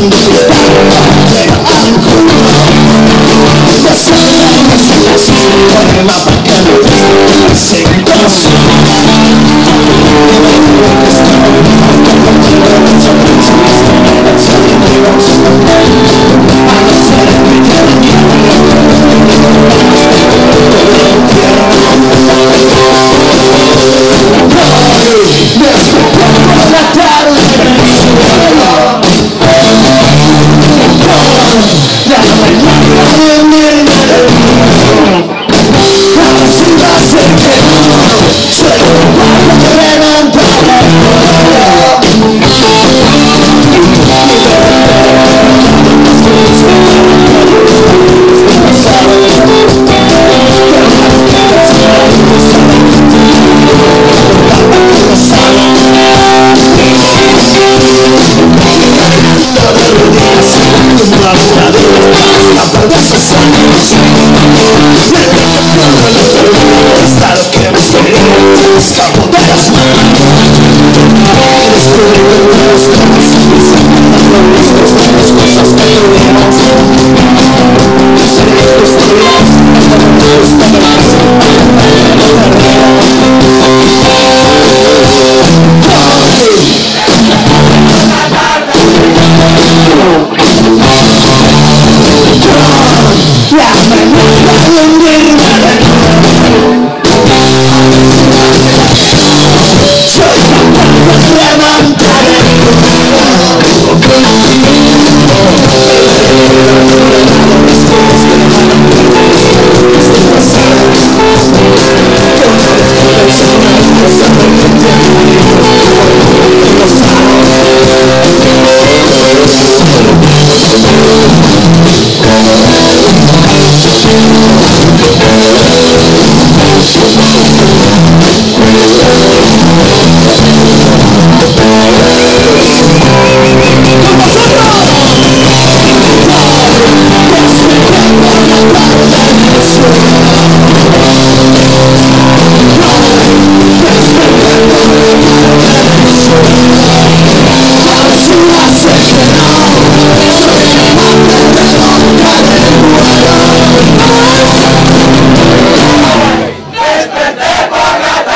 I'm cool. Yes. Stop, that is mine. It is good, it is. Thank